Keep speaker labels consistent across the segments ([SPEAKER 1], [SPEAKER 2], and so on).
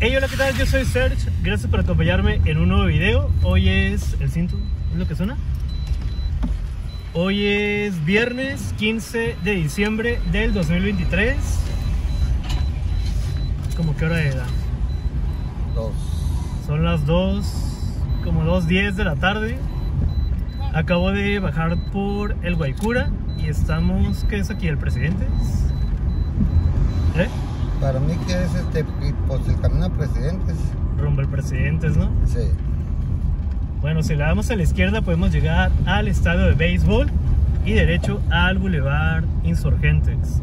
[SPEAKER 1] Hey, hola, ¿qué tal? Yo soy Serge. Gracias por acompañarme en un nuevo video. Hoy es el cinto, ¿es lo que suena? Hoy es viernes 15 de diciembre del 2023. ¿Cómo qué hora era?
[SPEAKER 2] Dos.
[SPEAKER 1] Son las 2, como 2.10 de la tarde. Acabo de bajar por el Guaycura y estamos, ¿qué es aquí? ¿El presidente? ¿Eh?
[SPEAKER 2] Para mí que es este, pues el camino a presidentes.
[SPEAKER 1] Rumbo al Presidentes, ¿no?
[SPEAKER 2] Sí.
[SPEAKER 1] Bueno, si le damos a la izquierda podemos llegar al estadio de béisbol y derecho al Boulevard Insurgentes.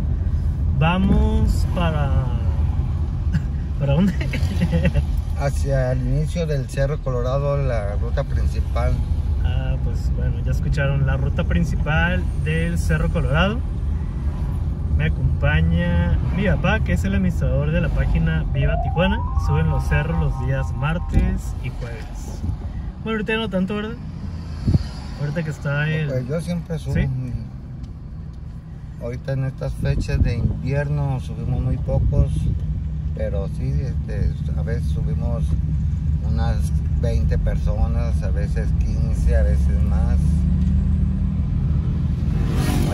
[SPEAKER 1] Vamos para... ¿Para dónde?
[SPEAKER 2] Hacia el inicio del Cerro Colorado, la ruta principal.
[SPEAKER 1] ah, pues bueno, ya escucharon la ruta principal del Cerro Colorado. Me acompaña mi papá, que es el administrador de la página Viva Tijuana. Suben los cerros los días martes y jueves. Bueno, ahorita no tanto, ¿verdad? Ahorita que está el...
[SPEAKER 2] Pues yo siempre subo.
[SPEAKER 1] ¿Sí?
[SPEAKER 2] Ahorita en estas fechas de invierno subimos muy pocos, pero sí, este, a veces subimos unas 20 personas, a veces 15, a veces más.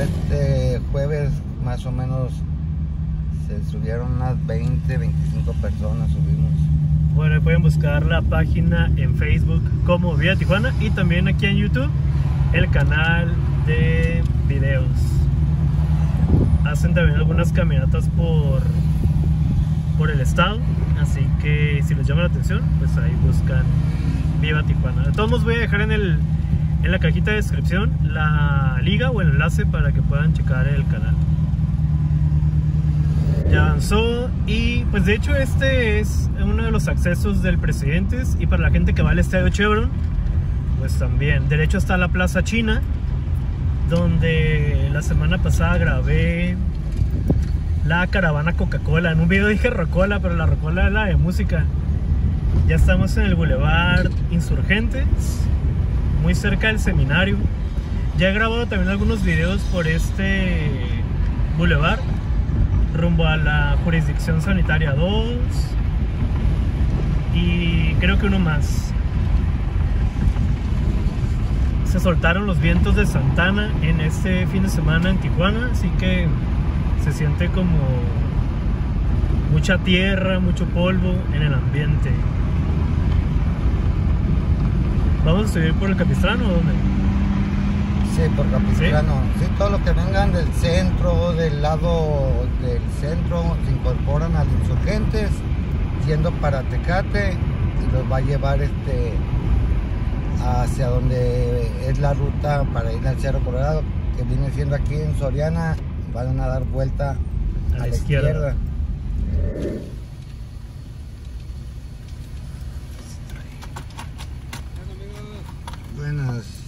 [SPEAKER 2] Este jueves más o menos se subieron unas 20, 25 personas subimos.
[SPEAKER 1] Bueno, ahí pueden buscar la página en Facebook como Vía Tijuana y también aquí en YouTube el canal de videos. Hacen también algunas caminatas por, por el estado, así que si les llama la atención, pues ahí buscan Viva Tijuana. De todos modos voy a dejar en, el, en la cajita de descripción la liga o el enlace para que puedan checar el canal ya avanzó y pues de hecho este es uno de los accesos del Presidentes y para la gente que va al Estadio Chevron pues también. Derecho está la Plaza China donde la semana pasada grabé la caravana Coca-Cola. En un video dije Rocola pero la Rocola es la de música. Ya estamos en el Boulevard Insurgentes muy cerca del seminario. Ya he grabado también algunos videos por este boulevard rumbo a la jurisdicción sanitaria 2 y creo que uno más. Se soltaron los vientos de Santana en este fin de semana en Tijuana, así que se siente como mucha tierra, mucho polvo en el ambiente. ¿Vamos a subir por el Capistrano dónde?
[SPEAKER 2] Sí, por Capistrano. ¿Sí? todo lo que vengan del centro, del lado del centro, se incorporan a los insurgentes, yendo para Tecate y los va a llevar este hacia donde es la ruta para ir al Cerro Colorado, que viene siendo aquí en Soriana, van a dar vuelta a, la izquierda. Buenas.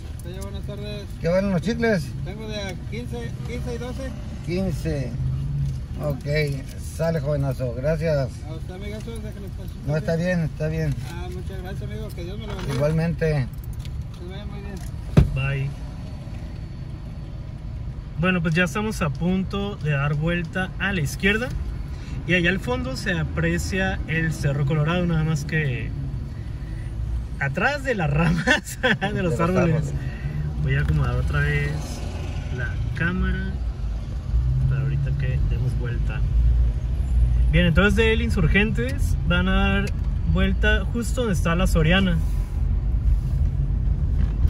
[SPEAKER 3] Tardes.
[SPEAKER 2] ¿Qué van los chicles?
[SPEAKER 3] Tengo de 15, 15 y 12.
[SPEAKER 2] 15. Ok, sale jovenazo, gracias.
[SPEAKER 3] A usted, amigo, eso déjale paso.
[SPEAKER 2] No, está bien, está bien.
[SPEAKER 3] Ah, muchas gracias, amigo. Que Dios me lo bendiga.
[SPEAKER 2] Igualmente.
[SPEAKER 3] Que vaya muy bien.
[SPEAKER 1] Bye. Bueno, pues ya estamos a punto de dar vuelta a la izquierda. Y allá al fondo se aprecia el Cerro Colorado, nada más que atrás de las ramas de los
[SPEAKER 2] los
[SPEAKER 1] árboles.
[SPEAKER 2] árboles.
[SPEAKER 1] Voy a acomodar otra vez la cámara para ahorita que demos vuelta. Bien, entonces del Insurgentes van a dar vuelta justo donde está la Soriana.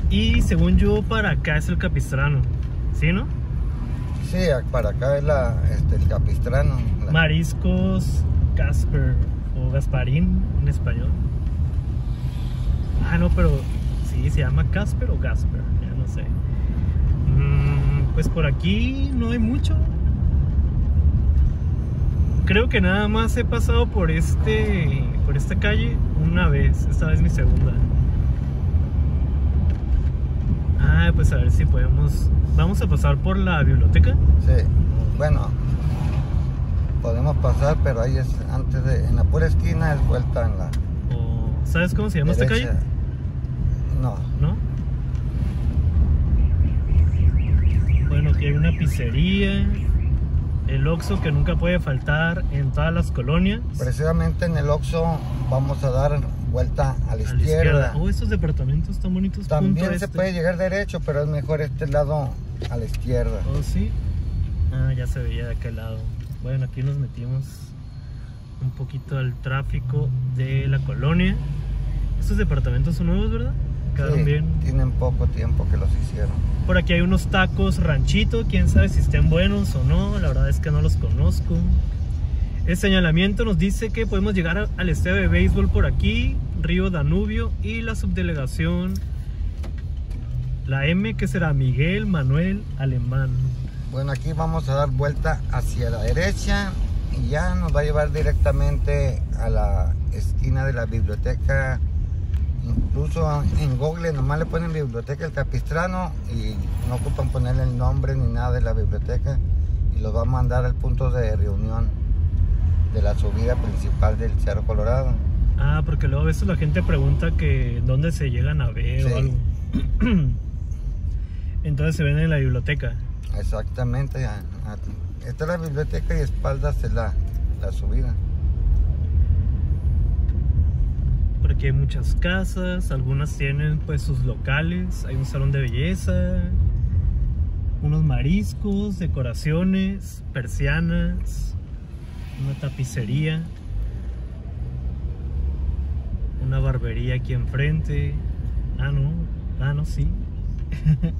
[SPEAKER 1] Y según yo, para acá es el Capistrano. ¿Sí, no?
[SPEAKER 2] Sí, para acá es la, este, el Capistrano. la-
[SPEAKER 1] Mariscos Casper o Gasparín en español. Ah, no, pero sí, se llama Casper o Gasper, no sé. Mm, pues por aquí no hay mucho. Creo que nada más he pasado por este por esta calle una vez, esta vez mi segunda. Ah, pues a ver si podemos vamos a pasar por la biblioteca.
[SPEAKER 2] Sí, bueno, podemos pasar, pero ahí es antes de, en la pura esquina es vuelta en la
[SPEAKER 1] O, ¿Sabes cómo se llama esta calle?
[SPEAKER 2] No,
[SPEAKER 1] ¿no? Bueno, aquí hay una pizzería. El Oxxo que nunca puede faltar en todas las colonias.
[SPEAKER 2] Precisamente en el Oxxo vamos a dar vuelta a la
[SPEAKER 1] A
[SPEAKER 2] izquierda.
[SPEAKER 1] izquierda. Oh, estos departamentos tan bonitos.
[SPEAKER 2] También se
[SPEAKER 1] este.
[SPEAKER 2] puede llegar derecho, pero es mejor este lado a la izquierda.
[SPEAKER 1] Oh, sí. Ah, ya se veía de aquel lado. Bueno, aquí nos metimos un poquito al tráfico de la colonia. Estos departamentos son nuevos, ¿verdad? Quedaron
[SPEAKER 2] Sí,
[SPEAKER 1] bien.
[SPEAKER 2] Tienen poco tiempo que los hicieron.
[SPEAKER 1] Por aquí hay unos tacos ranchito, quién sabe si estén buenos o no, la verdad es que no los conozco. El señalamiento nos dice que podemos llegar al estadio de béisbol por aquí, Río Danubio y la subdelegación, la M que será Miguel Manuel Alemán.
[SPEAKER 2] Bueno, aquí vamos a dar vuelta hacia la derecha y ya nos va a llevar directamente a la esquina de la biblioteca. Incluso en Google nomás le ponen Biblioteca El Capistrano y no ocupan ponerle el nombre ni nada de la biblioteca y los va a mandar al punto de reunión de la subida principal del Cerro Colorado.
[SPEAKER 1] Ah, porque luego a veces la gente pregunta que dónde se llegan a ver
[SPEAKER 2] Sí.
[SPEAKER 1] o algo. Entonces se ven en la biblioteca.
[SPEAKER 2] Exactamente. Esta es la biblioteca y espaldas es la, la subida.
[SPEAKER 1] Por aquí hay muchas casas, algunas tienen pues sus locales, hay un salón de belleza, unos mariscos, decoraciones, persianas, una tapicería, una barbería aquí enfrente. Ah, no, ah, no, sí.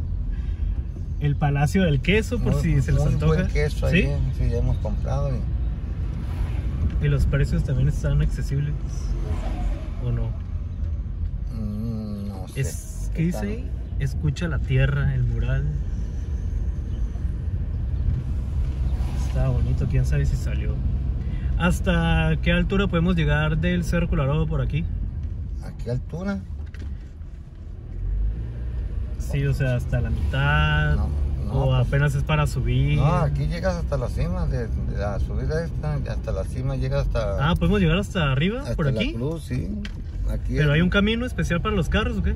[SPEAKER 1] El Palacio del Queso, por si se les antoja.
[SPEAKER 2] buen queso
[SPEAKER 1] ¿Sí?
[SPEAKER 2] ahí, sí, ya hemos comprado. y-
[SPEAKER 1] Y los precios también están accesibles. ¿O no?
[SPEAKER 2] Mm, no sé.
[SPEAKER 1] Es, ¿Qué dice ahí? Escucha la tierra, el mural. Está bonito, quién sabe si salió. ¿Hasta qué altura podemos llegar del Cerro Colorado por aquí?
[SPEAKER 2] ¿A qué altura?
[SPEAKER 1] Sí, o sea, hasta la mitad.
[SPEAKER 2] No, no,
[SPEAKER 1] o
[SPEAKER 2] pues-
[SPEAKER 1] apenas es para subir.
[SPEAKER 2] No, aquí llegas hasta la cima de, de la subida esta, hasta la cima llegas hasta,
[SPEAKER 1] Ah, podemos llegar hasta arriba,
[SPEAKER 2] hasta
[SPEAKER 1] por
[SPEAKER 2] la
[SPEAKER 1] aquí.
[SPEAKER 2] cruz, sí. Aquí,
[SPEAKER 1] Pero hay un camino especial para los carros, ¿o qué?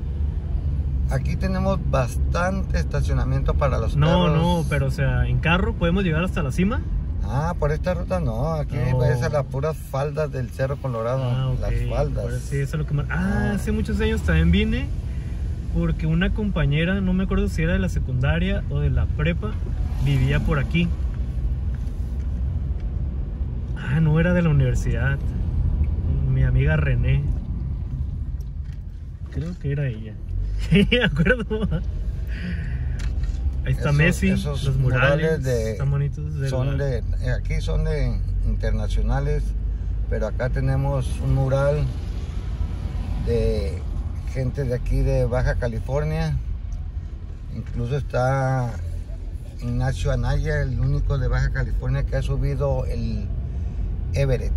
[SPEAKER 2] aquí tenemos bastante estacionamiento para los
[SPEAKER 1] No,
[SPEAKER 2] carros.
[SPEAKER 1] no, pero o sea, en carro podemos llegar hasta la cima.
[SPEAKER 2] Ah, por esta ruta no, aquí
[SPEAKER 1] No.
[SPEAKER 2] es a las puras faldas del Cerro Colorado,
[SPEAKER 1] Ah, ok.
[SPEAKER 2] las faldas.
[SPEAKER 1] Ahora sí, eso es lo que Ah,
[SPEAKER 2] Ah.
[SPEAKER 1] hace muchos años también vine porque una compañera, no me acuerdo si era de la secundaria o de la prepa, vivía por aquí. Ah, no era de la universidad. Mi amiga René. Creo que era ella. me acuerdo. Ahí está
[SPEAKER 2] Esos-
[SPEAKER 1] Messi,
[SPEAKER 2] esos
[SPEAKER 1] los murales,
[SPEAKER 2] murales de-
[SPEAKER 1] están bonitos. de
[SPEAKER 2] son de, eh, aquí son de internacionales, pero acá tenemos un mural de gente de aquí de Baja California. Incluso está Ignacio Anaya, el único de Baja California que ha subido el Everett.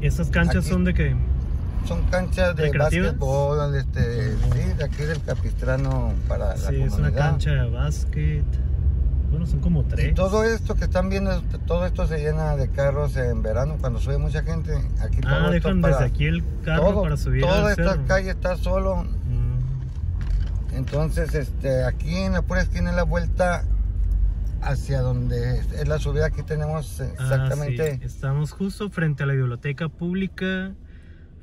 [SPEAKER 1] Esas canchas
[SPEAKER 2] Aquí-
[SPEAKER 1] son de que
[SPEAKER 2] Son canchas de básquetbol, este, sí, de aquí del Capistrano para la
[SPEAKER 1] Sí, es una
[SPEAKER 2] comunidad.
[SPEAKER 1] cancha de básquet. Bueno, son como tres.
[SPEAKER 2] Y todo esto que están viendo, todo esto se llena de carros en verano cuando sube mucha gente. Aquí todo
[SPEAKER 1] Ah, dejan
[SPEAKER 2] para-
[SPEAKER 1] desde aquí el carro
[SPEAKER 2] todo-
[SPEAKER 1] para subir
[SPEAKER 2] Toda esta
[SPEAKER 1] cerro.
[SPEAKER 2] calle está solo.
[SPEAKER 1] Mm,
[SPEAKER 2] Entonces, este, aquí en la pura esquina de la vuelta hacia donde es la subida, aquí tenemos
[SPEAKER 1] ah,
[SPEAKER 2] exactamente.
[SPEAKER 1] sí, Estamos justo frente a la biblioteca pública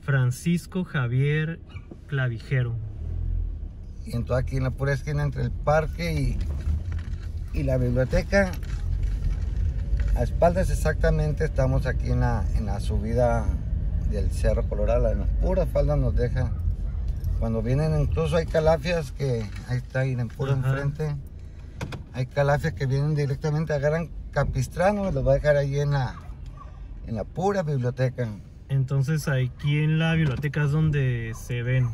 [SPEAKER 1] Francisco Javier Clavijero.
[SPEAKER 2] Y entonces aquí en la pura esquina entre el parque y, y la biblioteca. A espaldas exactamente estamos aquí en la, en la subida del Cerro Colorado. En las puras faldas nos deja. Cuando vienen incluso hay calafias que ahí está ahí en puro
[SPEAKER 1] Ajá.
[SPEAKER 2] enfrente. Hay calafias que vienen directamente, agarran capistrano y los va a dejar ahí en la, en la pura biblioteca.
[SPEAKER 1] Entonces aquí en la biblioteca es donde se ven.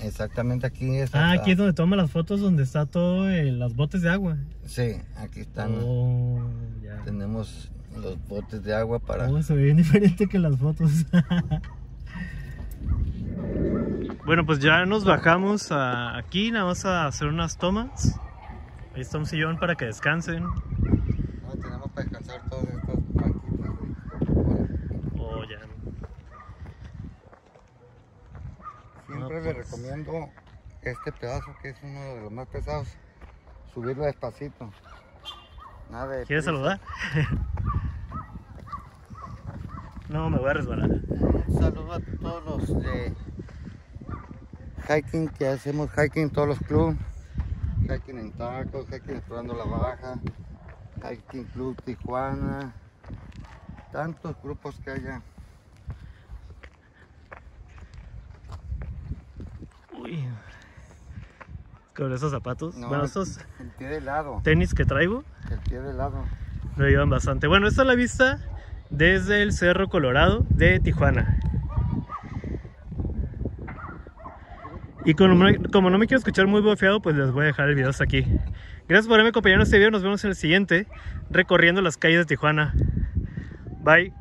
[SPEAKER 2] Exactamente aquí es.
[SPEAKER 1] Ah, aquí es donde toman las fotos donde está todo en las botes de agua.
[SPEAKER 2] Sí, aquí están.
[SPEAKER 1] Oh, ya.
[SPEAKER 2] Tenemos los botes de agua para...
[SPEAKER 1] Oh, se ve bien diferente que las fotos. bueno, pues ya nos bajamos a- aquí, nada más a hacer unas tomas. Ahí está un sillón para que descansen.
[SPEAKER 2] No, tenemos para descansar todos estos banquitos.
[SPEAKER 1] Oh, ya.
[SPEAKER 2] Siempre les
[SPEAKER 1] pues.
[SPEAKER 2] recomiendo este pedazo que es uno de los más pesados, subirlo despacito. Nada de
[SPEAKER 1] ¿Quieres
[SPEAKER 2] prisa.
[SPEAKER 1] saludar? no, me voy a resbalar.
[SPEAKER 2] Un saludo a todos los de hiking que hacemos hiking todos los clubes. Hiking en tacos, hiking explorando la baja, hiking club Tijuana. Tantos grupos que haya.
[SPEAKER 1] Uy. Con esos zapatos.
[SPEAKER 2] No,
[SPEAKER 1] bueno, esos
[SPEAKER 2] El pie de lado.
[SPEAKER 1] tenis que traigo
[SPEAKER 2] El pie de lado.
[SPEAKER 1] me ayudan bastante. Bueno, esta es la vista desde el Cerro Colorado de Tijuana. Y como, no- como no me quiero escuchar muy bofeado, pues les voy a dejar el video hasta aquí. Gracias por haberme acompañado en este video. Nos vemos en el siguiente, recorriendo las calles de Tijuana. Bye.